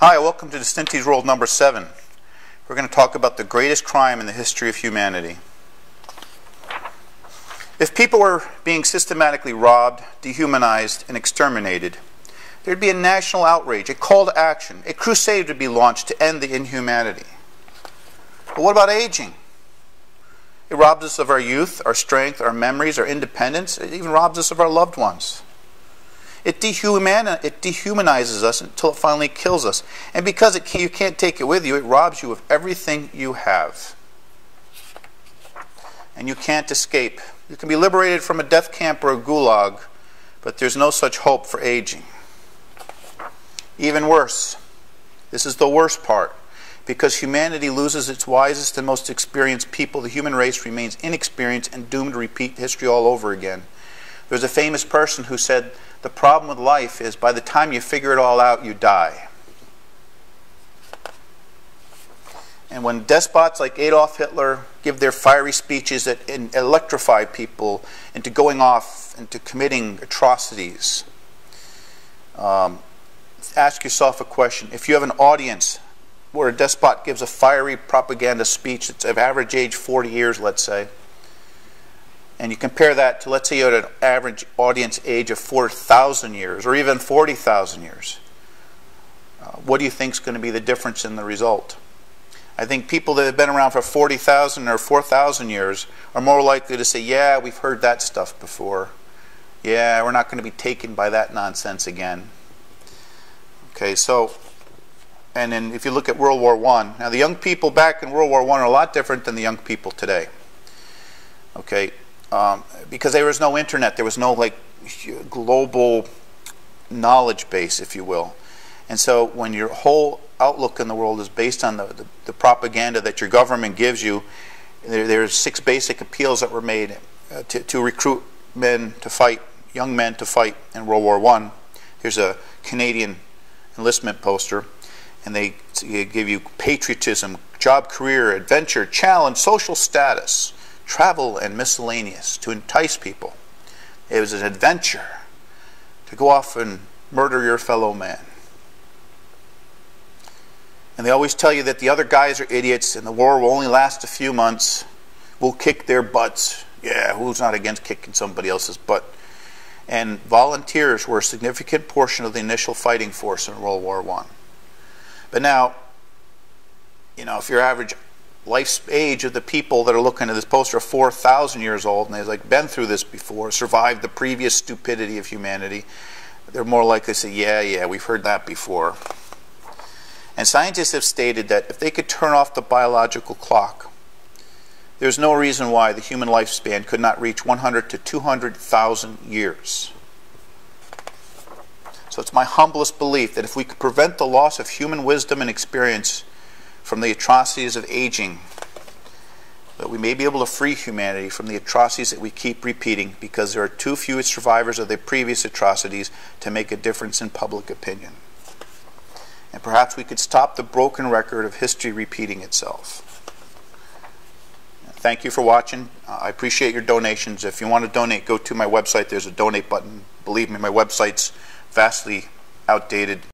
Hi, welcome to Distinti's World number seven. We're going to talk about the greatest crime in the history of humanity. If people were being systematically robbed, dehumanized, and exterminated, there'd be a national outrage, a call to action, a crusade would be launched to end the inhumanity. But what about aging? It robs us of our youth, our strength, our memories, our independence. It even robs us of our loved ones. It, dehuman- it dehumanizes us until it finally kills us. And because it can, you can't take it with you, it robs you of everything you have. And you can't escape. You can be liberated from a death camp or a gulag, but there's no such hope for aging. Even worse, this is the worst part. Because humanity loses its wisest and most experienced people, the human race remains inexperienced and doomed to repeat history all over again. There's a famous person who said, The problem with life is by the time you figure it all out, you die. And when despots like Adolf Hitler give their fiery speeches that electrify people into going off, into committing atrocities, um, ask yourself a question. If you have an audience where a despot gives a fiery propaganda speech that's of average age 40 years, let's say, and you compare that to, let's say, you had an average audience age of 4,000 years or even 40,000 years. Uh, what do you think is going to be the difference in the result? I think people that have been around for 40,000 or 4,000 years are more likely to say, yeah, we've heard that stuff before. Yeah, we're not going to be taken by that nonsense again. Okay, so, and then if you look at World War I, now the young people back in World War I are a lot different than the young people today. Okay, um, because there was no internet, there was no like global knowledge base, if you will. And so when your whole outlook in the world is based on the, the, the propaganda that your government gives you, there, there's six basic appeals that were made uh, to, to recruit men to fight, young men to fight in World War I. Here's a Canadian enlistment poster, and they give you patriotism, job, career, adventure, challenge, social status travel and miscellaneous to entice people. It was an adventure to go off and murder your fellow man. And they always tell you that the other guys are idiots and the war will only last a few months. We'll kick their butts. Yeah, who's not against kicking somebody else's butt? And volunteers were a significant portion of the initial fighting force in World War I. But now, you know, if your average life age of the people that are looking at this poster are 4,000 years old and they've like been through this before, survived the previous stupidity of humanity, they're more likely to say, yeah, yeah, we've heard that before. And scientists have stated that if they could turn off the biological clock, there's no reason why the human lifespan could not reach 100 to 200,000 years. So it's my humblest belief that if we could prevent the loss of human wisdom and experience from the atrocities of aging, that we may be able to free humanity from the atrocities that we keep repeating because there are too few survivors of the previous atrocities to make a difference in public opinion. And perhaps we could stop the broken record of history repeating itself. Thank you for watching. Uh, I appreciate your donations. If you want to donate, go to my website. There's a donate button. Believe me, my website's vastly outdated.